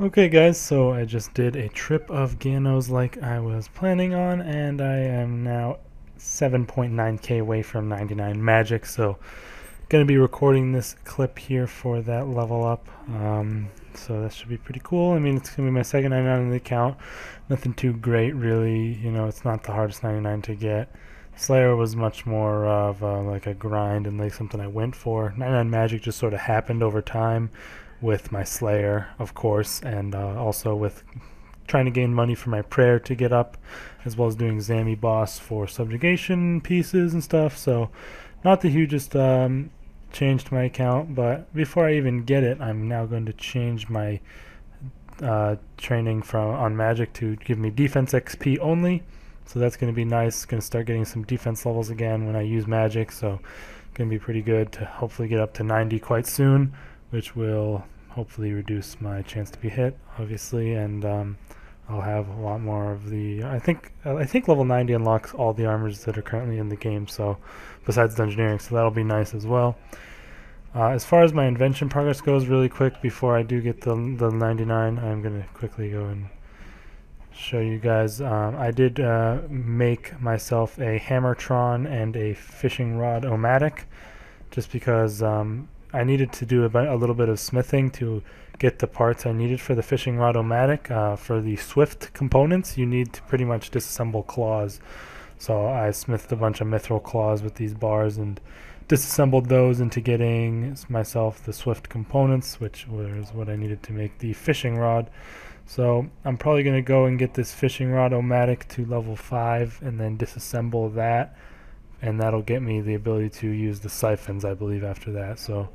Okay guys, so I just did a trip of Ganos like I was planning on, and I am now 7.9k away from 99 magic, so gonna be recording this clip here for that level up. Um, so that should be pretty cool. I mean, it's gonna be my second 99 on the account. Nothing too great, really. You know, it's not the hardest 99 to get. Slayer was much more of uh, like a grind and like something I went for. 99 magic just sort of happened over time with my Slayer, of course, and uh, also with trying to gain money for my prayer to get up, as well as doing Zami boss for subjugation pieces and stuff. So, not the hugest um, change to my account, but before I even get it, I'm now going to change my uh, training from on Magic to give me defense XP only. So that's going to be nice. Going to start getting some defense levels again when I use Magic. So, going to be pretty good to hopefully get up to 90 quite soon, which will hopefully reduce my chance to be hit, obviously, and um, I'll have a lot more of the. I think uh, I think level 90 unlocks all the armors that are currently in the game. So, besides dungeoneering, so that'll be nice as well. Uh, as far as my invention progress goes, really quick before I do get the the 99, I'm gonna quickly go and show you guys. Um, I did uh, make myself a Hammertron and a fishing rod-o-matic, just because um, I needed to do a, a, little bit of smithing to get the parts I needed for the fishing rod-o-matic. Uh, for the swift components, you need to pretty much disassemble claws. So I smithed a bunch of mithril claws with these bars and disassembled those into getting myself the swift components, which was what I needed to make the fishing rod. So I'm probably going to go and get this fishing rod-o-matic to level 5 and then disassemble that and that'll get me the ability to use the siphons I believe after that. So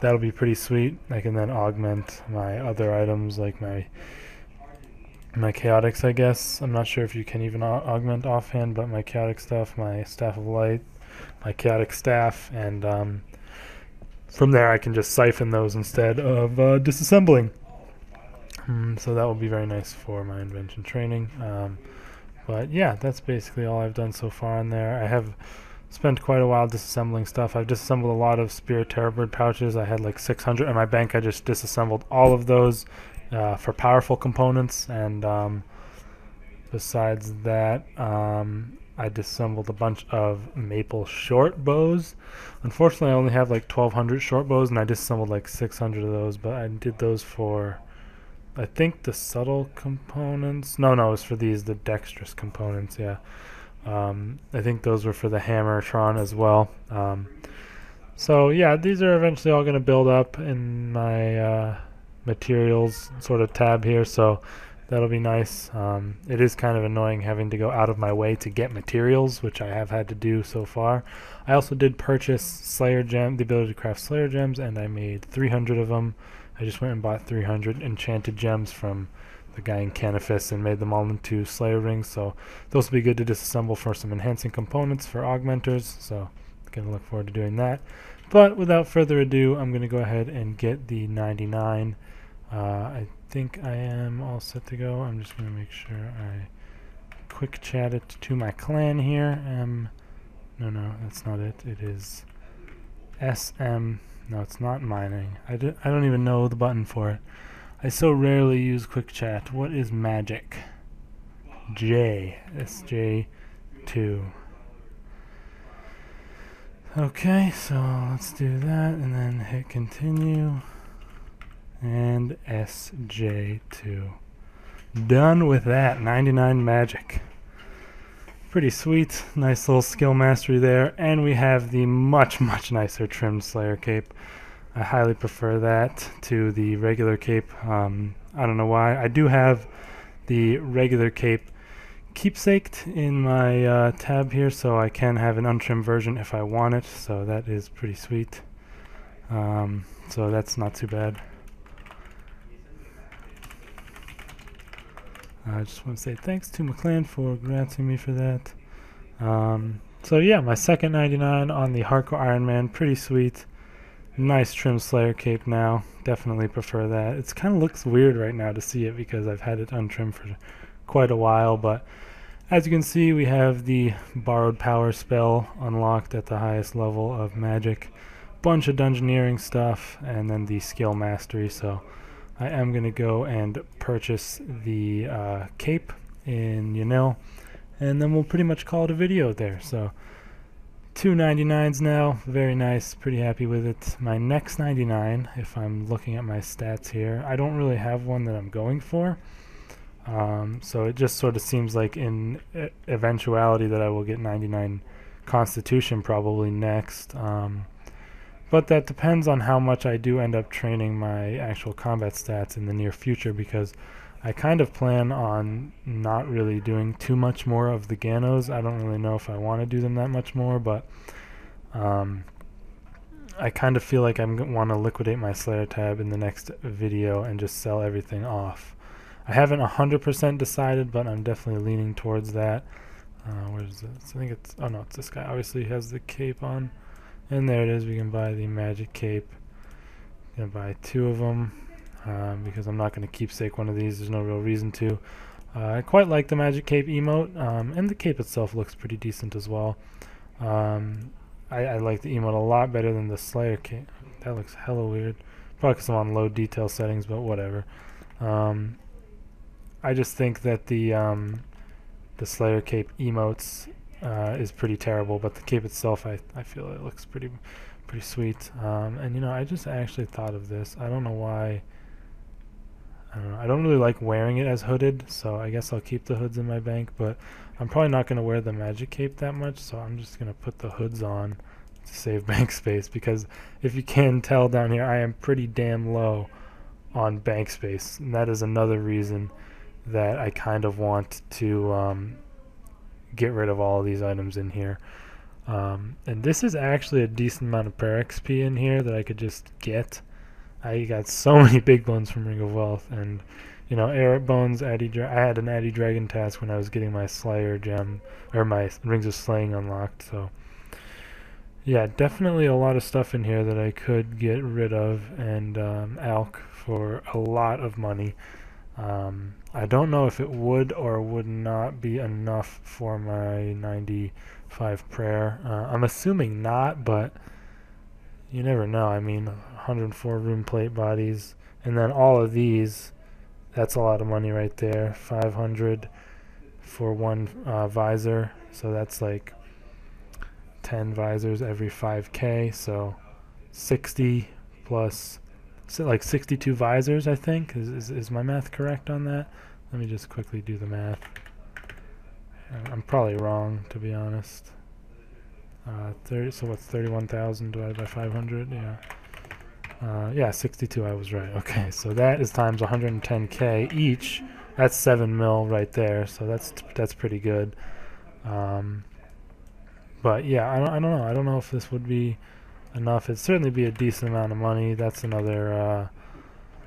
that'll be pretty sweet. I can then augment my other items like my my chaotics, I guess. I'm not sure if you can even augment offhand, but my chaotic stuff, my staff of light, my chaotic staff, and um, from there I can just siphon those instead of uh, disassembling. Mm, so that will be very nice for my invention training. Um, but yeah, that's basically all I've done so far on there. I have spent quite a while disassembling stuff. I've disassembled a lot of Spirit Terrorbird pouches. I had like 600 in my bank. I just disassembled all of those uh, for powerful components. And um, besides that, um, I disassembled a bunch of maple short bows. Unfortunately, I only have like 1,200 short bows, and I disassembled like 600 of those. But I did those for, I think, the subtle components. No, no, it was for these, the dexterous components. Yeah. Um, I think those were for the Hammertron as well. Um, so yeah, these are eventually all going to build up in my uh, materials sort of tab here. So that'll be nice. Um, it is kind of annoying having to go out of my way to get materials, which I have had to do so far. I also did purchase Slayer gem, the ability to craft Slayer gems, and I made 300 of them. I just went and bought 300 enchanted gems from guy in Canifis and made them all into Slayer rings. So those will be good to disassemble for some enhancing components for augmenters. So gonna look forward to doing that. But without further ado, I'm gonna go ahead and get the 99. Uh, I think I am all set to go. I'm just gonna make sure I quick chat it to my clan here. Um, no, no, that's not it. It is SM. No, it's not mining. I, do, I don't even know the button for it. I so rarely use quick chat. What is magic? J. SJ2. Okay, so let's do that and then hit continue. And SJ2. Done with that. 99 magic. Pretty sweet. Nice little skill mastery there. And we have the much, much nicer trimmed Slayer cape. I highly prefer that to the regular cape. Um, I don't know why. I do have the regular cape keepsaked in my uh, tab here, so I can have an untrimmed version if I want it. So that is pretty sweet. Um, so that's not too bad. I just want to say thanks to McClan for granting me for that. Um, so yeah, my second 99 on the Hardcore Iron Man, pretty sweet. Nice trim Slayer cape now. Definitely prefer that. It kind of looks weird right now to see it because I've had it untrimmed for quite a while, but as you can see we have the borrowed power spell unlocked at the highest level of magic. Bunch of dungeoneering stuff and then the skill mastery, so I am going to go and purchase the uh, cape in Yanille, and then we'll pretty much call it a video there. So, two 99s now, very nice, pretty happy with it. My next 99, if I'm looking at my stats here, I don't really have one that I'm going for. Um, so it just sort of seems like in eventuality that I will get 99 Constitution probably next. Um, but that depends on how much I do end up training my actual combat stats in the near future because I kind of plan on not really doing too much more of the Ganos. I don't really know if I want to do them that much more, but um, I kind of feel like I want to liquidate my Slayer tab in the next video and just sell everything off. I haven't 100% decided, but I'm definitely leaning towards that. Uh, where's this? I think it's, oh no, it's this guy. Obviously he has the cape on. And there it is. We can buy the magic cape. Gonna buy two of them um, because I'm not going to keepsake one of these. There's no real reason to. Uh, I quite like the magic cape emote, um, and the cape itself looks pretty decent as well. Um, I, I, like the emote a lot better than the Slayer cape. That looks hella weird. Probably because I'm on low detail settings, but whatever. Um, I just think that the um, the Slayer cape emotes uh, is pretty terrible, but the cape itself, I I feel it looks pretty pretty sweet. Um, and you know, I just actually thought of this. I don't know why. I don't really like wearing it as hooded, so I guess I'll keep the hoods in my bank. But I'm probably not going to wear the magic cape that much, so I'm just going to put the hoods on to save bank space. Because if you can tell down here, I am pretty damn low on bank space, and that is another reason that I kind of want to um, get rid of all of these items in here. Um, and this is actually a decent amount of prayer XP in here that I could just get. I got so many big bones from Ring of Wealth, and you know, Airut Bones, Addy. Dra- I had an Addy Dragon task when I was getting my Slayer gem or my Rings of Slaying unlocked. So, yeah, definitely a lot of stuff in here that I could get rid of, and um, Alch for a lot of money. Um, I don't know if it would or would not be enough for my 95 prayer. Uh, I'm assuming not, but you never know. I mean, 104 rune plate bodies, and then all of these, that's a lot of money right there. 500 for one uh, visor, so that's like 10 visors every 5k, so 60 plus so like 62 visors, I think. Is, is, is my math correct on that? Let me just quickly do the math. I'm probably wrong, to be honest. Uh, 30, so what's 31,000 divided by 500? Yeah. Uh, yeah, 62, I was right. Okay, so that is times 110k each. That's 7 mil right there, so that's that's pretty good. Um, but yeah, I don't, I don't know. I don't know if this would be enough. It'd certainly be a decent amount of money. That's another uh,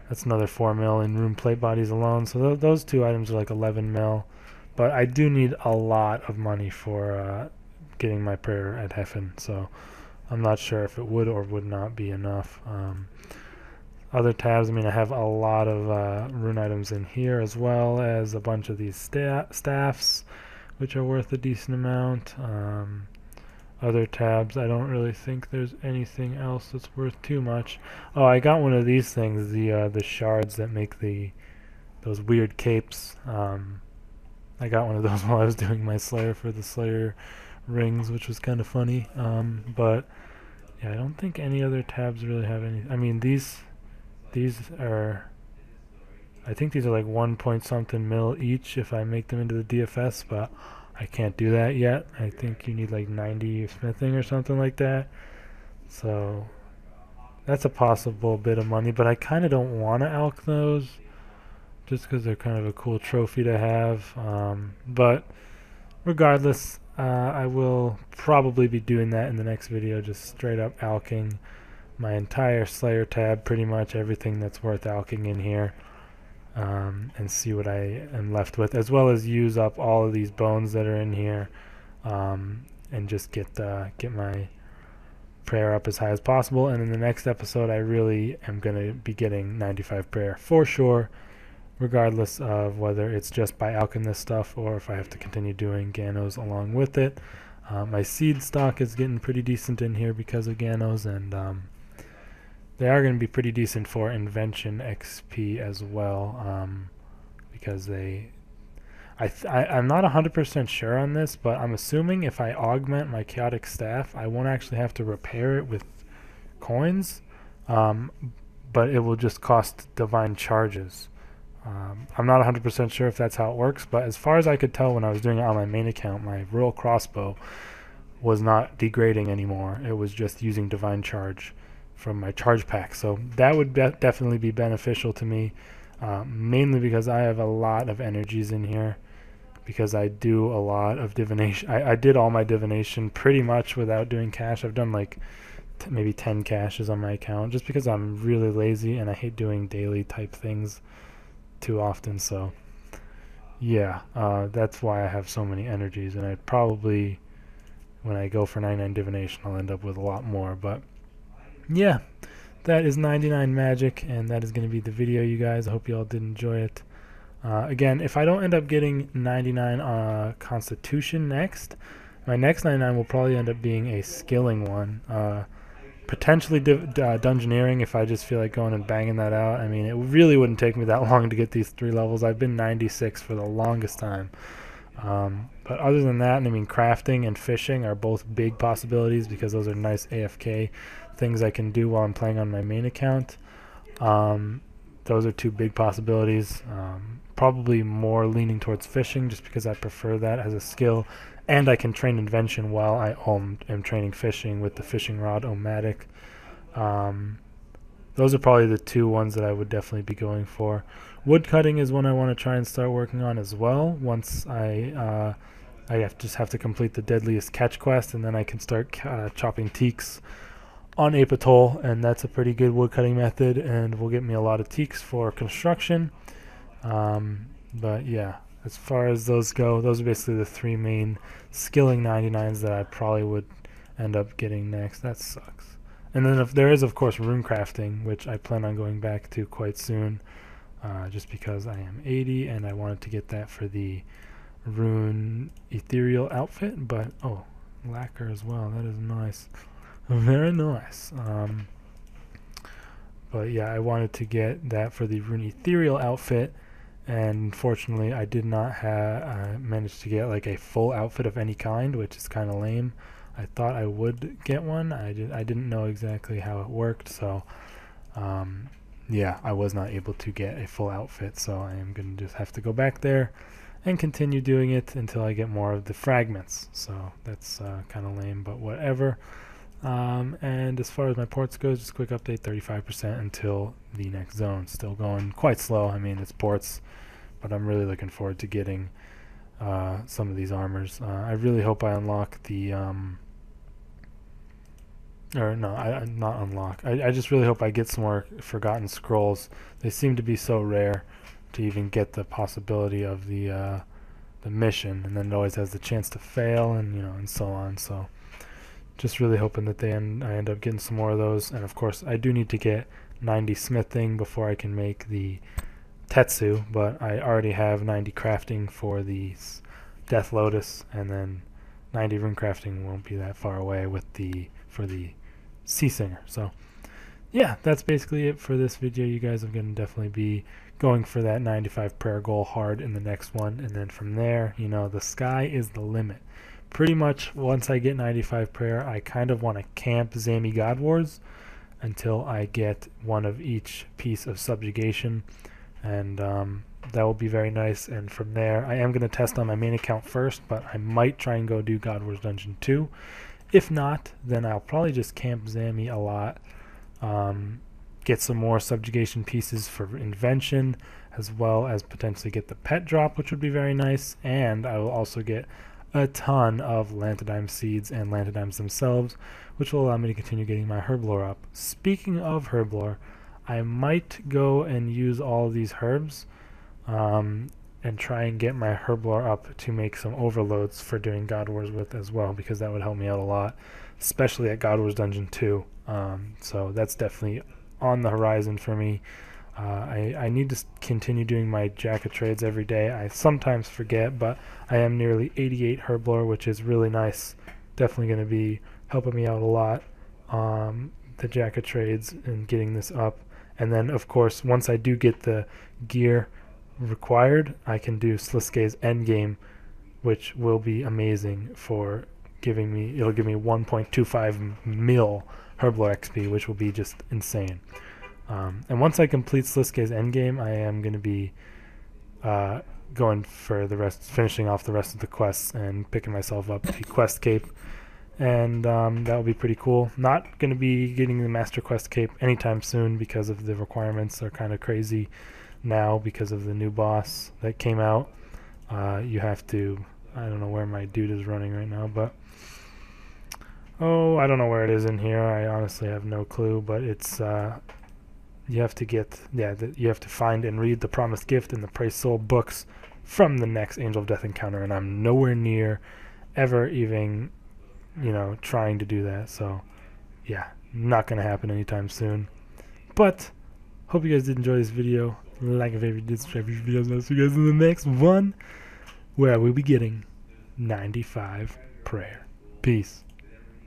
that's another four mil in rune plate bodies alone. So th those two items are like 11 mil. But I do need a lot of money for uh, getting my prayer at Heaven. So I'm not sure if it would or would not be enough. Um, other tabs, I mean, I have a lot of uh, rune items in here as well as a bunch of these sta staffs, which are worth a decent amount. Um, other tabs. I don't really think there's anything else that's worth too much. Oh, I got one of these things, the uh, the shards that make the those weird capes. Um, I got one of those while I was doing my Slayer for the Slayer rings, which was kind of funny. Um, but yeah, I don't think any other tabs really have any. I mean, these these are. I think these are like one point something mil each if I make them into the DFS, but I can't do that yet. I think you need like 90 smithing or something like that. So that's a possible bit of money, but I kind of don't want to alch those just because they're kind of a cool trophy to have. Um, but regardless, uh, I will probably be doing that in the next video, just straight up alching my entire Slayer tab, pretty much everything that's worth alching in here um, and see what I am left with, as well as use up all of these bones that are in here, um, and just get uh, get my prayer up as high as possible. And in the next episode, I really am going to be getting 95 prayer for sure, regardless of whether it's just by this stuff or if I have to continue doing Ganos along with it. Uh, my seed stock is getting pretty decent in here because of Ganos, and um, they are going to be pretty decent for invention XP as well, um, because they. I, I I'm not 100% sure on this, but I'm assuming if I augment my chaotic staff, I won't actually have to repair it with coins, um, but it will just cost divine charges. Um, I'm not 100% sure if that's how it works, but as far as I could tell when I was doing it on my main account, my royal crossbow was not degrading anymore. It was just using divine charge from my charge pack. So that would definitely be beneficial to me, uh, mainly because I have a lot of energies in here. Because I do a lot of divination. I, I did all my divination pretty much without doing cache. I've done like t- maybe 10 caches on my account just because I'm really lazy and I hate doing daily type things too often. So, yeah, uh, that's why I have so many energies. And I probably, when I go for 99 divination, I'll end up with a lot more. But yeah, that is 99 magic, and that is going to be the video, you guys. I hope you all did enjoy it. Uh, again, if I don't end up getting 99 uh, Constitution next, my next 99 will probably end up being a skilling one. Uh, potentially div- uh, dungeoneering if I just feel like going and banging that out. I mean, it really wouldn't take me that long to get these three levels. I've been 96 for the longest time. Um, but other than that, I mean, crafting and fishing are both big possibilities because those are nice AFK things I can do while I'm playing on my main account. Um, those are two big possibilities. Um, probably more leaning towards fishing just because I prefer that as a skill and I can train invention while I um, am training fishing with the fishing rod-o-matic. Um, those are probably the two ones that I would definitely be going for. Wood cutting is one I want to try and start working on as well. Once I uh, I have just have to complete the deadliest catch quest, and then I can start uh, chopping teaks on Ape Atoll, and that's a pretty good wood cutting method, and will get me a lot of teaks for construction. Um, but yeah, as far as those go, those are basically the three main skilling 99s that I probably would end up getting next. That sucks. And then if there is, of course, rune crafting, which I plan on going back to quite soon, uh, just because I am 80 and I wanted to get that for the rune ethereal outfit. But oh, lacquer as well. That is nice, very nice. Um, but yeah, I wanted to get that for the rune ethereal outfit and unfortunately I did not have uh, manage to get like a full outfit of any kind, which is kind of lame. I thought I would get one. I did. I didn't know exactly how it worked, so um, yeah, I was not able to get a full outfit. So I am gonna just have to go back there and continue doing it until I get more of the fragments. So that's uh, kind of lame, but whatever. Um, and as far as my ports goes, just quick update 35% until the next zone. Still going quite slow. I mean, it's ports, but I'm really looking forward to getting uh, some of these armors. Uh, I really hope I unlock the. Um, or no, I, not unlock. I, I just really hope I get some more Forgotten Scrolls. They seem to be so rare to even get the possibility of the uh, the mission, and then it always has the chance to fail, and you know, and so on. So just really hoping that they end, I end up getting some more of those. And of course, I do need to get 90 smithing before I can make the Tetsu, but I already have 90 crafting for the Death Lotus, and then 90 rune crafting won't be that far away with the for the Sea Singer. So yeah, that's basically it for this video. You guys are going to definitely be going for that 95 prayer goal hard in the next one, and then from there, you know, the sky is the limit pretty much once I get 95 prayer, I kind of want to camp Zami God Wars until I get one of each piece of subjugation, and um, that will be very nice. And from there, I am going to test on my main account first, but I might try and go do God Wars Dungeon 2. If not, then I'll probably just camp Zami a lot, um, get some more subjugation pieces for invention, as well as potentially get the pet drop, which would be very nice, and I will also get a ton of Lantadyme seeds and Lantadymes themselves, which will allow me to continue getting my Herblore up. Speaking of Herblore, I might go and use all of these herbs um, and try and get my Herblore up to make some overloads for doing God Wars with as well, because that would help me out a lot, especially at God Wars Dungeon 2. Um, so that's definitely on the horizon for me. Uh, I, I need to continue doing my jack of trades every day. I sometimes forget, but I am nearly 88 herblore, which is really nice. Definitely going to be helping me out a lot. Um, the Jack of Trades and getting this up. And then, of course, once I do get the gear required, I can do Sliske's Endgame, which will be amazing for giving me, it'll give me 1.25 mil Herblore XP, which will be just insane. Um, and once I complete Sliske's Endgame, I am going to be uh, going for the rest, finishing off the rest of the quests and picking myself up a quest cape. And um, that will be pretty cool. Not going to be getting the Master Quest cape anytime soon because of the requirements are kind of crazy now because of the new boss that came out. Uh, you have to, I don't know where my dude is running right now, but oh, I don't know where it is in here. I honestly have no clue, but it's uh, you have to get yeah, the, you have to find and read the promised gift and the praise soul books from the next Angel of Death encounter, and I'm nowhere near ever even you know trying to do that. So yeah, not gonna happen anytime soon. But hope you guys did enjoy this video like if you did, subscribe to videos. I'll see you guys in the next one where I will be getting 95 prayer. Peace.